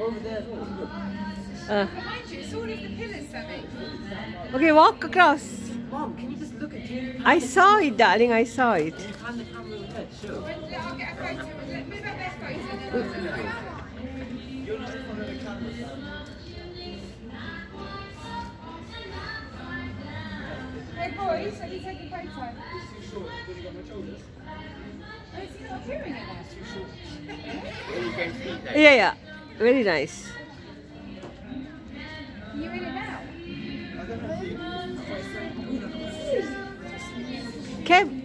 over there as well. Look. Uh, Behind you, it's all of the pillars, okay, walk across. Mom, can you just look at it? I saw it, darling. I saw it. Can you pan the camera over there? Sure. When, I'll get a photo. Let- Move up their photo and then I'll do it. Hey boys, have you taken a photo? Oh, is he not appearing in there? Yeah, yeah. Really nice. You're it now. Kev.